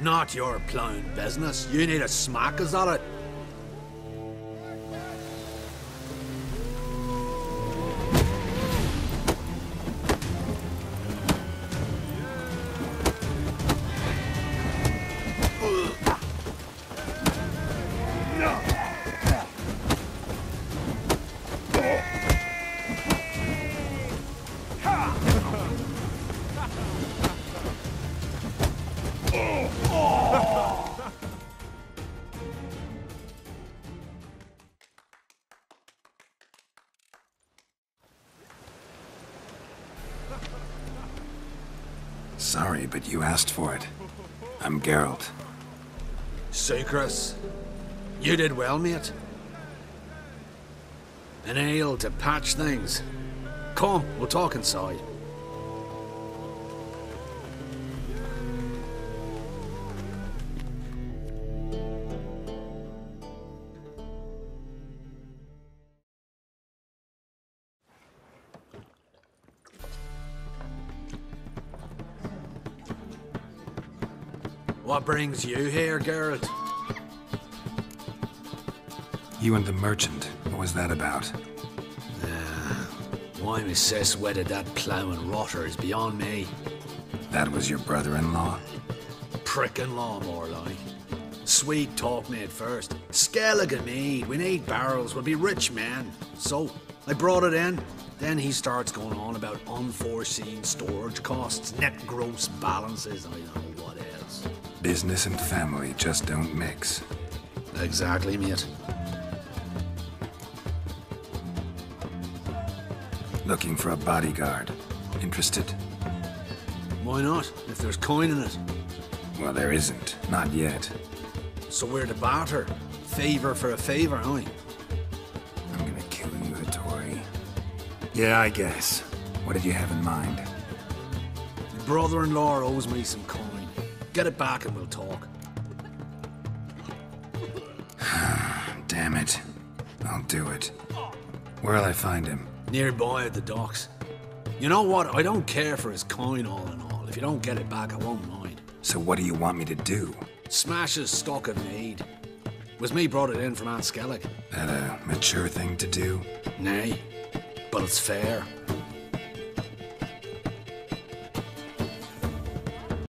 Not your plowing business. You need a smack us at it. Sorry, but you asked for it. I'm Geralt. Sucrus, you did well, mate. An ale to patch things. Come, we'll talk inside. What brings you here, Geralt? You and the merchant. What was that about? Uh, why my sis wedded that ploughing rotter is beyond me. That was your brother-in-law? Prickin' law, more like. Sweet talk me at first. Skelligan mead, we need barrels, we'll be rich men. So, I brought it in. Then he starts going on about unforeseen storage costs, net gross balances, I don't know what else. Business and family just don't mix. Exactly, mate. Looking for a bodyguard. Interested? Why not, if there's coin in it? Well, there isn't. Not yet. So we're to barter. Favor for a favor, aye? I'm gonna kill you, Hattori. Yeah, I guess. What did you have in mind? My brother-in-law owes me some coin. Get it back and we'll talk. Damn it. I'll do it. Where'll I find him? Nearby at the docks. You know what? I don't care for his coin all in all. If you don't get it back, I won't mind. So what do you want me to do? Smash his stock of mead. Was me brought it in from An Skellig. That a mature thing to do? Nay, but it's fair.